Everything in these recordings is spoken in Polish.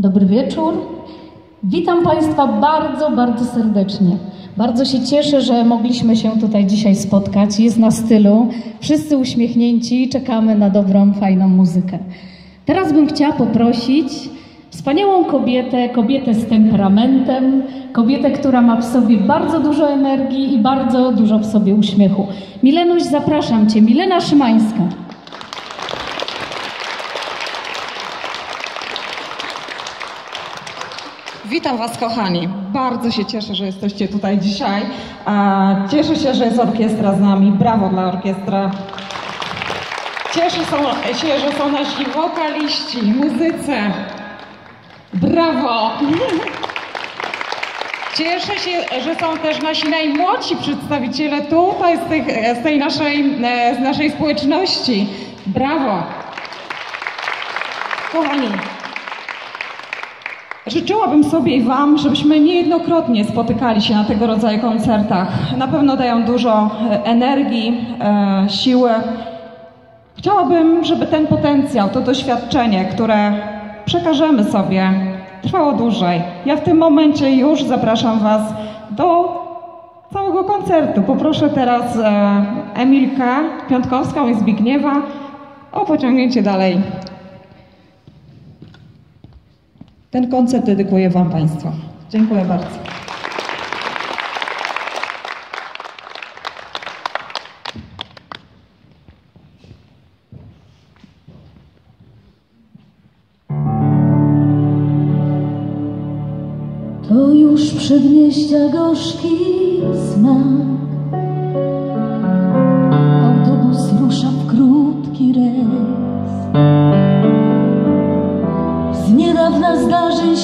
Dobry wieczór. Witam Państwa bardzo, bardzo serdecznie. Bardzo się cieszę, że mogliśmy się tutaj dzisiaj spotkać. Jest na stylu. Wszyscy uśmiechnięci i czekamy na dobrą, fajną muzykę. Teraz bym chciała poprosić wspaniałą kobietę, kobietę z temperamentem, kobietę, która ma w sobie bardzo dużo energii i bardzo dużo w sobie uśmiechu. Milenuś, zapraszam Cię. Milena Szymańska. Witam Was, kochani. Bardzo się cieszę, że jesteście tutaj dzisiaj. Cieszę się, że jest orkiestra z nami. Brawo dla orkiestra. Cieszę się, że są nasi wokaliści, muzycy. Brawo! Cieszę się, że są też nasi najmłodsi przedstawiciele tutaj z, tych, z tej naszej, e, z naszej społeczności. Brawo! Kochani, Życzyłabym sobie i Wam, żebyśmy niejednokrotnie spotykali się na tego rodzaju koncertach. Na pewno dają dużo e, energii, e, siły. Chciałabym, żeby ten potencjał, to doświadczenie, które przekażemy sobie, trwało dłużej. Ja w tym momencie już zapraszam Was do całego koncertu. Poproszę teraz e, Emilkę Piątkowską i Zbigniewa o pociągnięcie dalej ten koncert dedykuję Wam Państwu. Dziękuję bardzo. To już przedmieścia gorzki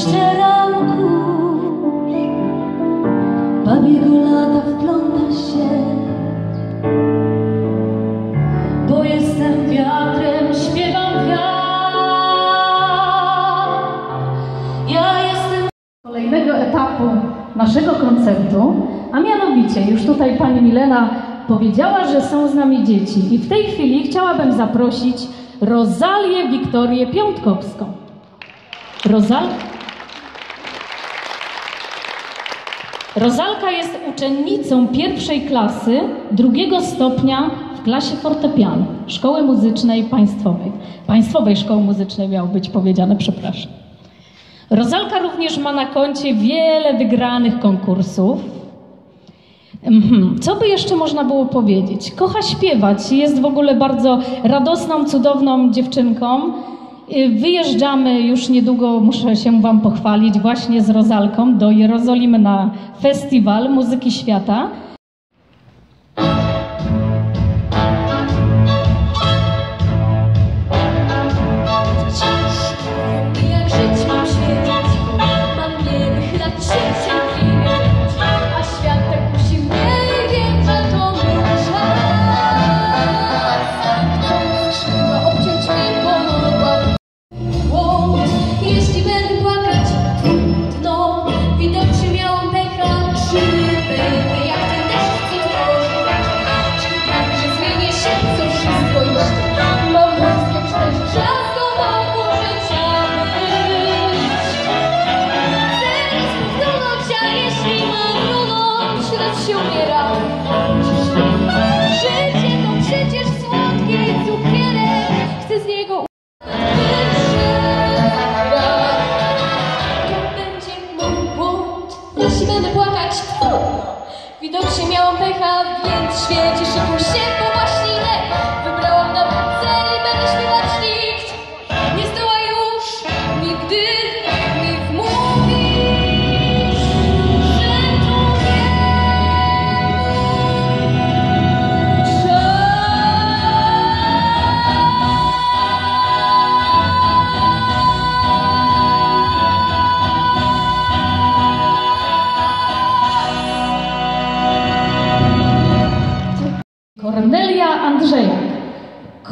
kurz. Babiego lata wpląta się. Bo jestem wiatrem, śpiewam wiatr. Ja jestem kolejnego etapu naszego koncertu, a mianowicie już tutaj pani Milena powiedziała, że są z nami dzieci i w tej chwili chciałabym zaprosić Rozalię Wiktorię Piątkowską. Rozal... Rozalka jest uczennicą pierwszej klasy drugiego stopnia w klasie fortepianu Szkoły Muzycznej Państwowej. Państwowej Szkoły Muzycznej miało być powiedziane, przepraszam. Rozalka również ma na koncie wiele wygranych konkursów. Mhm. Co by jeszcze można było powiedzieć? Kocha śpiewać, jest w ogóle bardzo radosną, cudowną dziewczynką. Y, Wyjeżdżamy już niedługo, muszę się Wam pochwalić, właśnie z Rozalką do Jerozolimy na festiwal muzyki świata.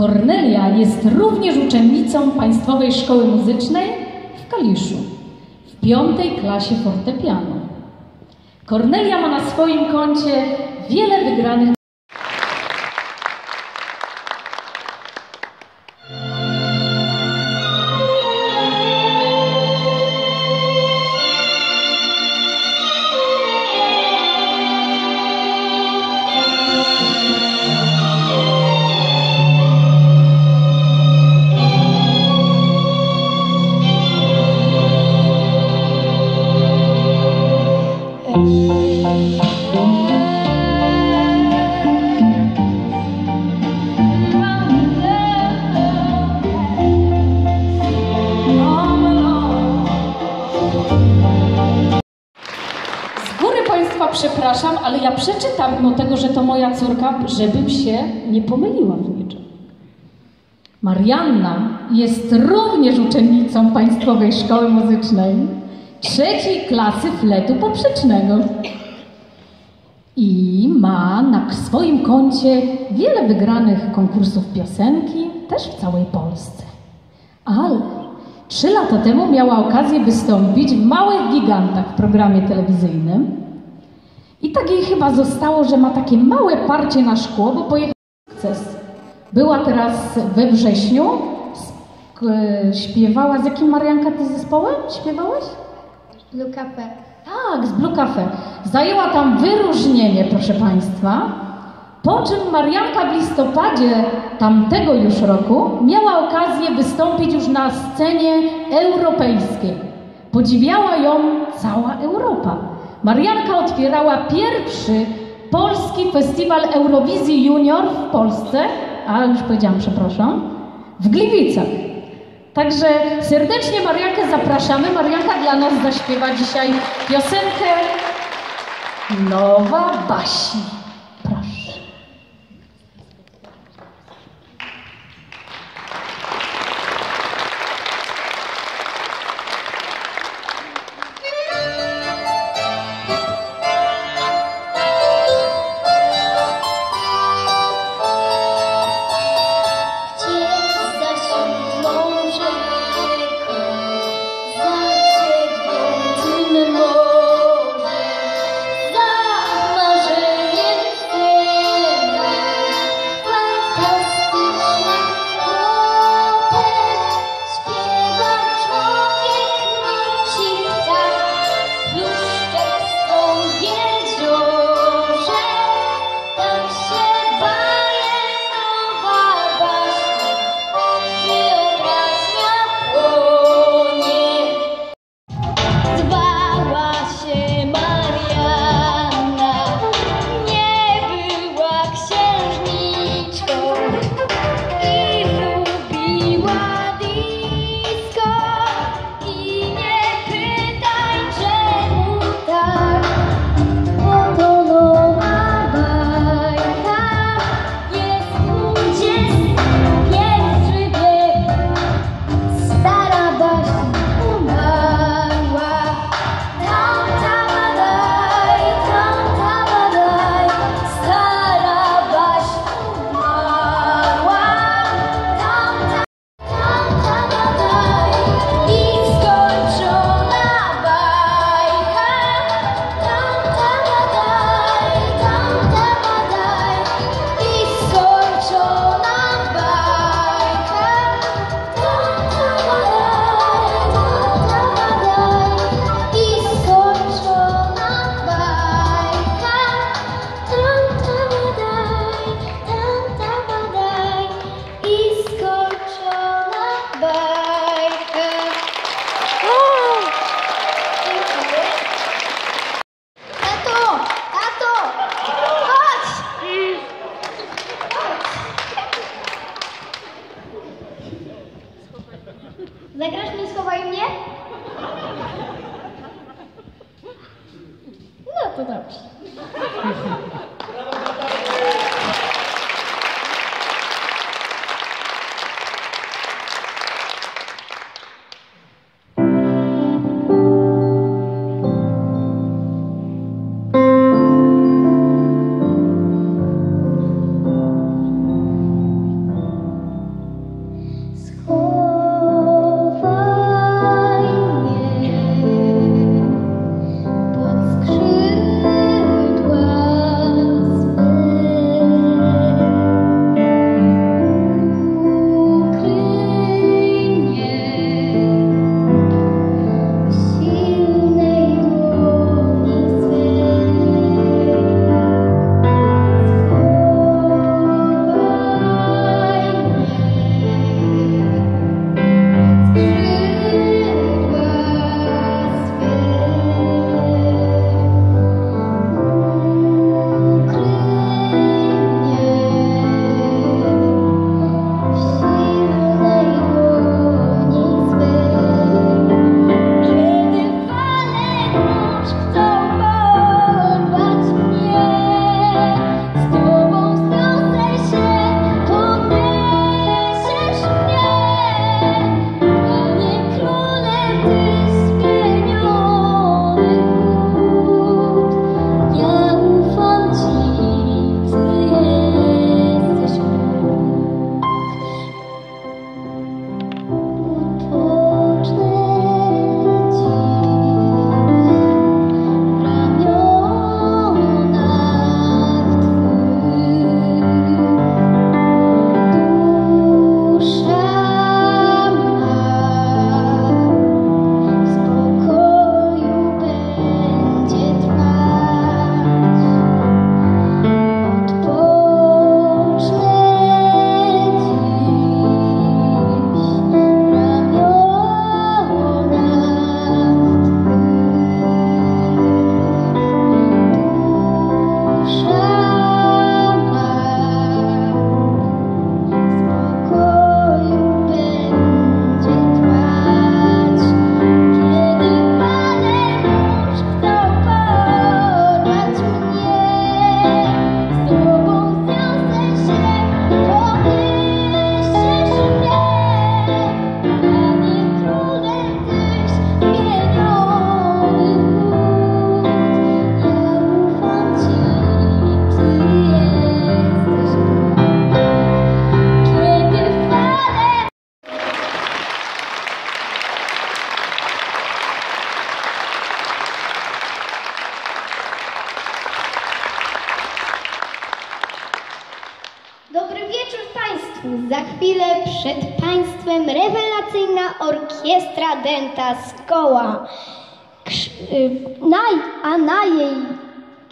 Kornelia jest również uczennicą Państwowej Szkoły Muzycznej w Kaliszu w piątej klasie fortepianu. Kornelia ma na swoim koncie wiele wygranych przepraszam, ale ja przeczytam, mimo tego, że to moja córka, żebym się nie pomyliła w niczym. Marianna jest również uczennicą Państwowej Szkoły Muzycznej trzeciej klasy fletu poprzecznego i ma na swoim koncie wiele wygranych konkursów piosenki, też w całej Polsce. Ale trzy lata temu miała okazję wystąpić w Małych Gigantach w programie telewizyjnym i tak jej chyba zostało, że ma takie małe parcie na szkło, bo pojechała sukces. Była teraz we wrześniu, e, śpiewała, z jakim Marianka ty zespołem śpiewałaś? Blue Cafe. Tak, z Blue Cafe. Zajęła tam wyróżnienie, proszę Państwa. Po czym Marianka w listopadzie tamtego już roku miała okazję wystąpić już na scenie europejskiej. Podziwiała ją cała Europa. Marianka otwierała pierwszy polski festiwal Eurowizji Junior w Polsce, a już powiedziałam, przepraszam, w Gliwicach. Także serdecznie Mariankę zapraszamy. Marianka dla nas zaśpiewa dzisiaj piosenkę Nowa Baśń.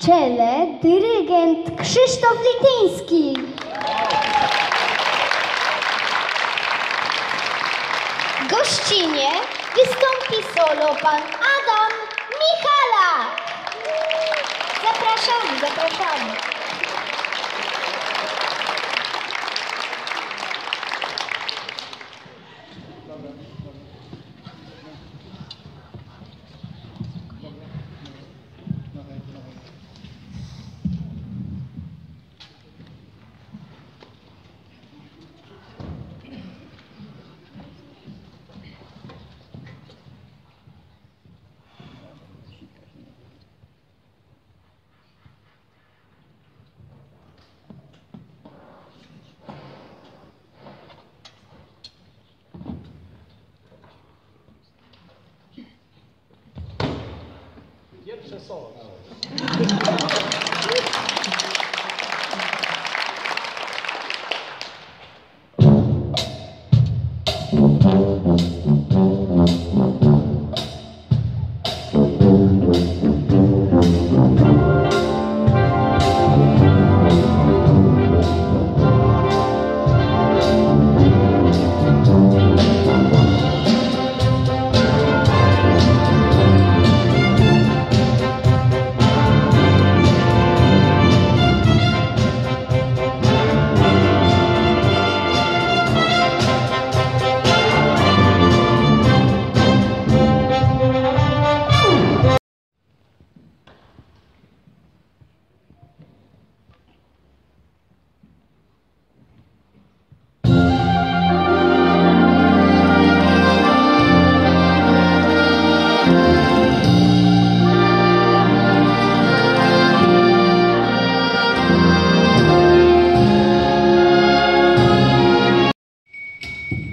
Czele dyrygent Krzysztof Lityński. Gościnie wystąpi solo pan Adam Michalak. Zapraszamy, zapraszamy. Deixa só.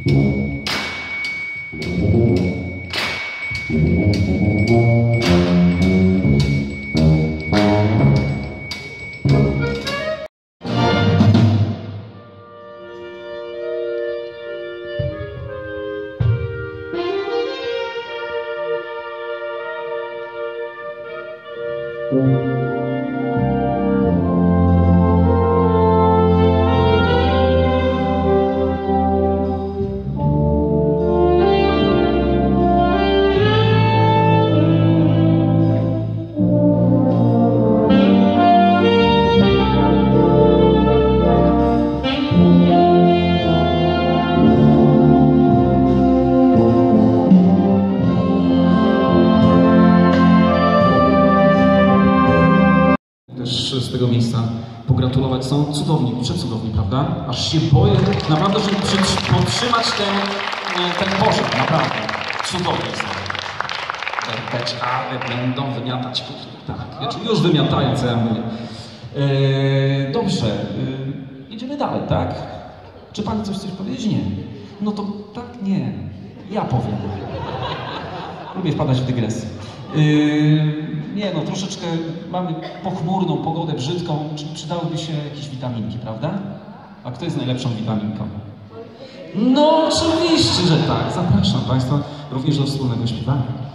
Też prawda? Aż się boję naprawdę, żeby podtrzymać ten, e, ten poziom, naprawdę. Cudowni są. Też, ale będą wymiatać. Tak, znaczy już wymiatają, co ja mówię. E, dobrze, e, idziemy dalej, tak? Czy pani coś chce powiedzieć? Nie. No to tak, nie. Ja powiem. Lubię wpadać w dygresję. Nie no, troszeczkę mamy pochmurną pogodę, brzydką. Czy przydałyby się jakieś witaminki, prawda? A kto jest najlepszą witaminką? No oczywiście, że tak. Zapraszam Państwa również do wspólnego śpiewania.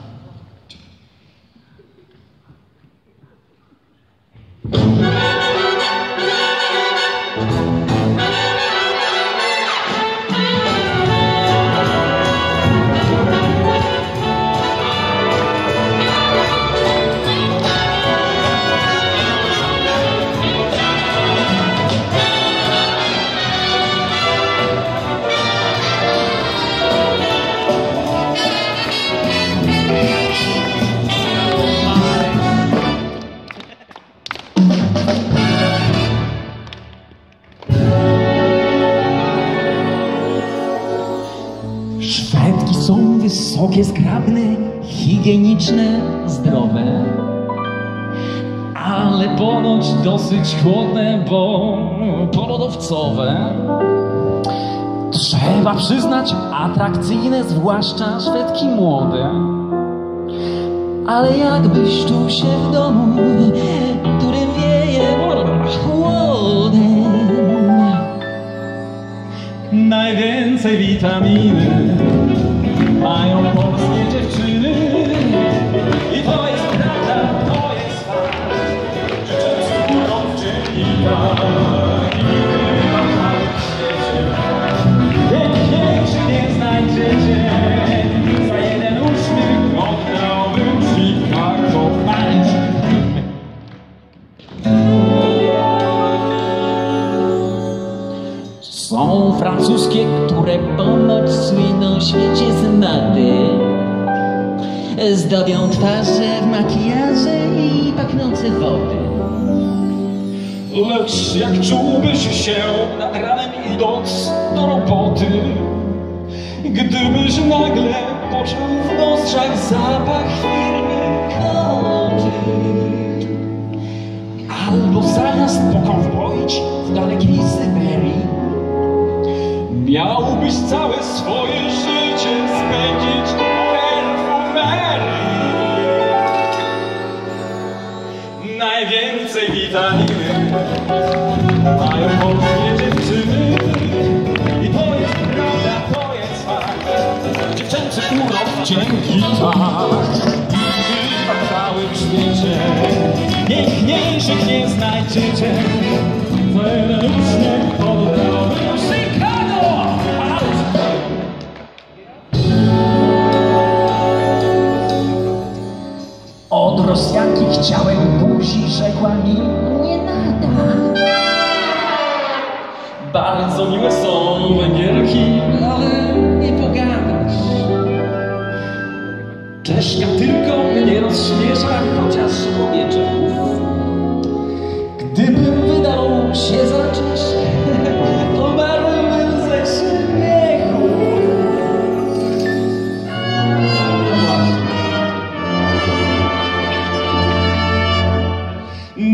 Wysokie, zgrabne, higieniczne, zdrowe. Ale ponoć dosyć chłodne, bo polodowcowe. Trzeba przyznać, atrakcyjne, zwłaszcza Szwedki młode. Ale jakbyś czuł się w domu, którym wieje chłodem. Najwięcej witaminy Lecz jak czułbyś się nad ranem idąc do roboty, gdybyś nagle poczuł w nozdrzach zapach firmy koty, albo zamiast pokowboić w dalekiej Syberii, miałbyś całe swoje życie spędzić w perfumerii. Najwięcej witaminy dzięki Chyba w całym świecie Piękniejszych nie znajdziecie. Za jeden uśmiech poddałbym Chicago. Out! Od Rosjanki chciałem buzi, rzekła mi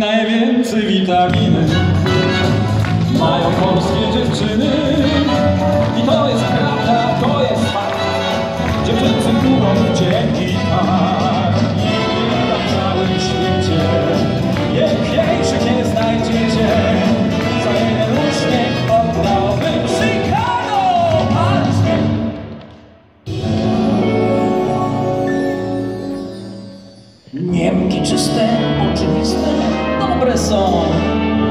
Najwięcej witaminy. Mają polskie dziewczyny. I to jest prawda, to jest fakt. Dziewczęcy górą dzięki tak w całym świecie. Piękniejszych nie znajdziecie Za jeden uśmiech oddałbym Chicago Paris Niemki czyste, oczywiste, dobre są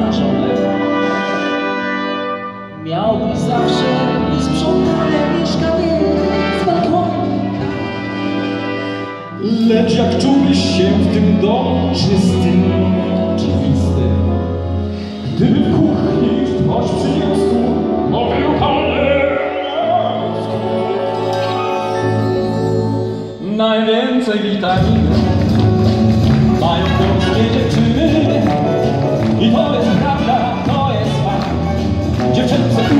na żonę. Miałbyś zawsze niesprzątane mieszkanie z balkonika. Lecz jak czułbyś się w tym domu czystym, oczywistym Gdyby w kuchni choć przy niemsku mówił niemiecku Najwięcej witaminy mają polskie dziewczyny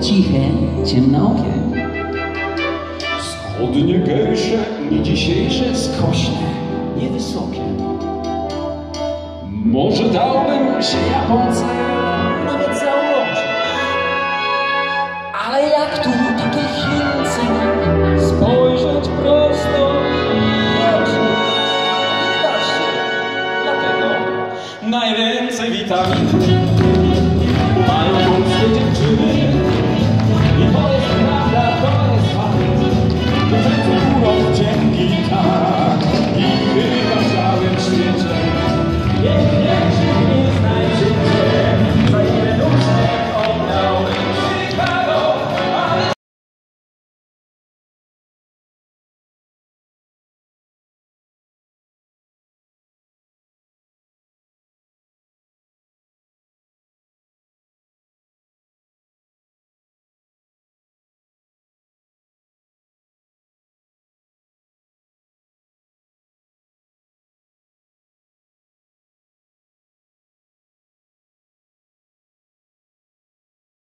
ciche, ciemnookie. Wschodnie gejsze, nie dzisiejsze, skośne, niewysokie. Może dałbym się Japonce nawet założyć, ale jak tu takie Chińce spojrzeć prosto nie da się, dlatego najwięcej witamin mają polskie dziewczyny.